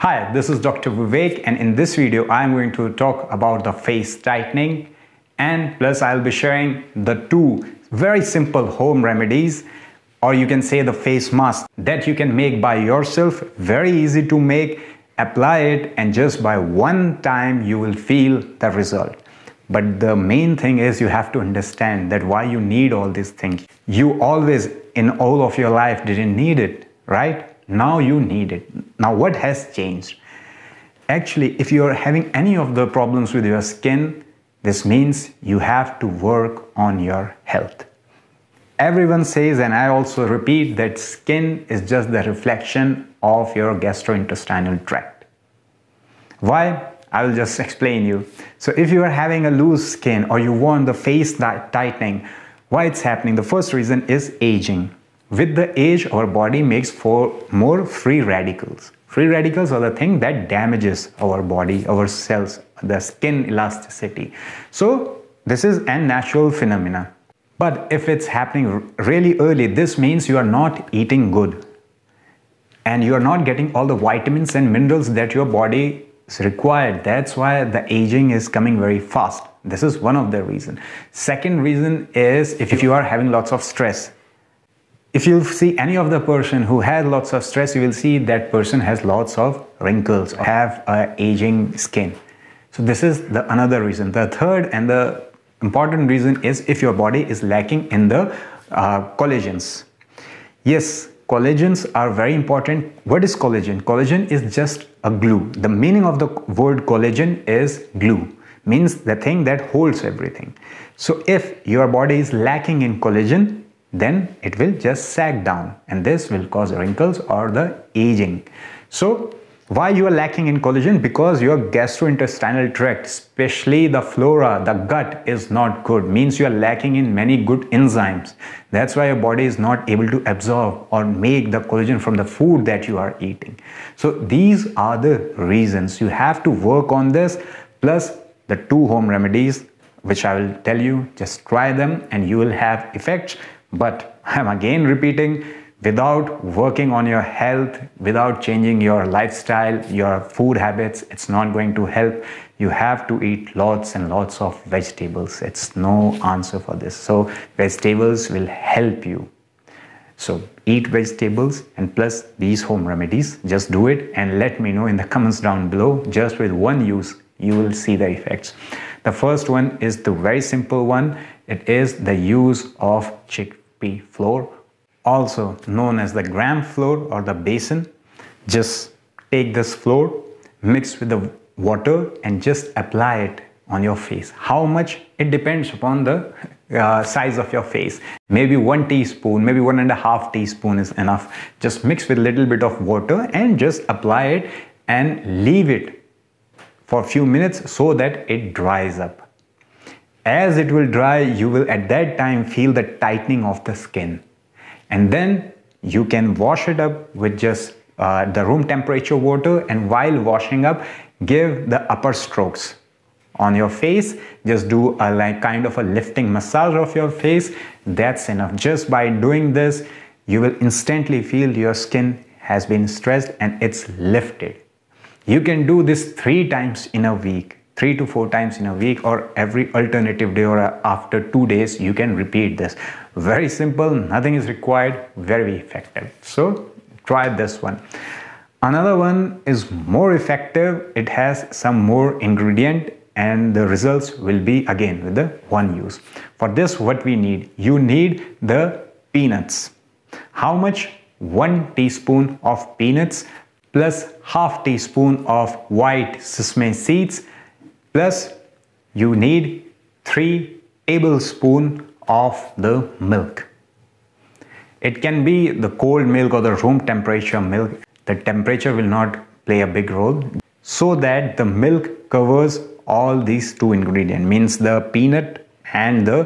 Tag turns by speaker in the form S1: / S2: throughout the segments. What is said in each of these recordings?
S1: Hi, this is Dr. Vivek and in this video I am going to talk about the face tightening and plus I'll be sharing the two very simple home remedies or you can say the face mask that you can make by yourself very easy to make apply it and just by one time you will feel the result but the main thing is you have to understand that why you need all these things you always in all of your life didn't need it right now you need it now what has changed actually if you are having any of the problems with your skin this means you have to work on your health Everyone says, and I also repeat, that skin is just the reflection of your gastrointestinal tract. Why? I will just explain you. So if you are having a loose skin or you want the face tightening, why it's happening? The first reason is aging. With the age, our body makes for more free radicals. Free radicals are the thing that damages our body, our cells, the skin elasticity. So this is a natural phenomena. But if it's happening really early, this means you are not eating good and you are not getting all the vitamins and minerals that your body is required. That's why the aging is coming very fast. This is one of the reasons. Second reason is if you are having lots of stress. If you see any of the person who has lots of stress, you will see that person has lots of wrinkles, have aging skin. So this is the another reason. The third and the important reason is if your body is lacking in the uh, collagens. Yes collagens are very important. What is collagen? Collagen is just a glue. The meaning of the word collagen is glue. Means the thing that holds everything. So if your body is lacking in collagen then it will just sag down and this will cause wrinkles or the aging so why you are lacking in collagen? Because your gastrointestinal tract, especially the flora, the gut is not good. Means you are lacking in many good enzymes. That's why your body is not able to absorb or make the collagen from the food that you are eating. So these are the reasons. You have to work on this plus the two home remedies which I will tell you. Just try them and you will have effects. But I'm again repeating without working on your health, without changing your lifestyle, your food habits, it's not going to help. You have to eat lots and lots of vegetables. It's no answer for this. So, vegetables will help you. So, eat vegetables and plus these home remedies. Just do it and let me know in the comments down below. Just with one use, you will see the effects. The first one is the very simple one. It is the use of chickpea flour also known as the gram flour or the besan. Just take this floor, mix with the water and just apply it on your face. How much? It depends upon the uh, size of your face. Maybe one teaspoon, maybe one and a half teaspoon is enough. Just mix with a little bit of water and just apply it and leave it for a few minutes so that it dries up. As it will dry, you will at that time feel the tightening of the skin. And then you can wash it up with just uh, the room temperature water and while washing up give the upper strokes on your face. Just do a like kind of a lifting massage of your face. That's enough. Just by doing this you will instantly feel your skin has been stressed and it's lifted. You can do this three times in a week three to four times in a week or every alternative day or after two days you can repeat this. Very simple nothing is required very effective. So try this one. Another one is more effective. It has some more ingredient and the results will be again with the one use. For this what we need you need the peanuts. How much? One teaspoon of peanuts plus half teaspoon of white sesame seeds plus you need 3 tablespoon of the milk. It can be the cold milk or the room temperature milk. The temperature will not play a big role so that the milk covers all these two ingredients means the peanut and the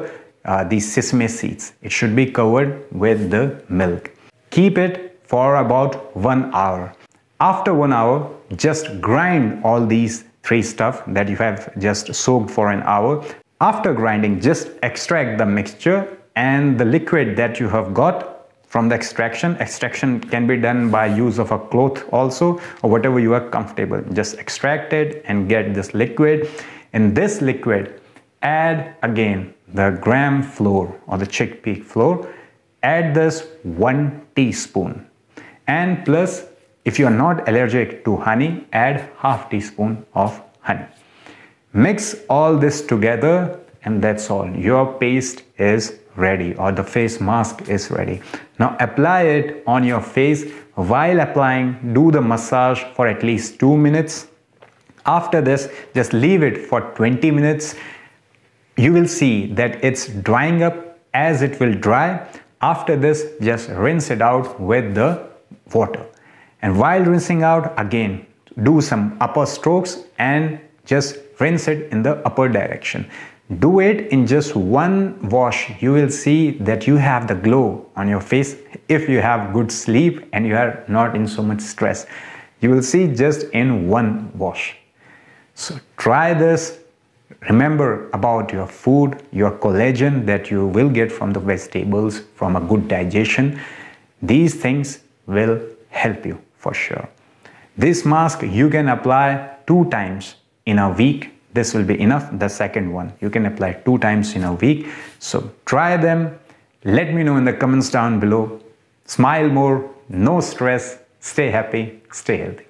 S1: uh, the sesame seeds. It should be covered with the milk. Keep it for about one hour. After one hour, just grind all these three stuff that you have just soaked for an hour. After grinding, just extract the mixture and the liquid that you have got from the extraction. Extraction can be done by use of a cloth also or whatever you are comfortable. Just extract it and get this liquid. In this liquid, add again the gram flour or the chickpea flour. Add this one teaspoon and plus if you are not allergic to honey, add half teaspoon of honey. Mix all this together and that's all. Your paste is ready or the face mask is ready. Now apply it on your face. While applying, do the massage for at least 2 minutes. After this, just leave it for 20 minutes. You will see that it's drying up as it will dry. After this, just rinse it out with the water. And while rinsing out, again, do some upper strokes and just rinse it in the upper direction. Do it in just one wash. You will see that you have the glow on your face if you have good sleep and you are not in so much stress. You will see just in one wash. So try this. Remember about your food your collagen that you will get from the vegetables from a good digestion. These things will help you for sure. This mask you can apply two times in a week. This will be enough the second one. You can apply two times in a week. So try them. Let me know in the comments down below. Smile more no stress. Stay happy stay healthy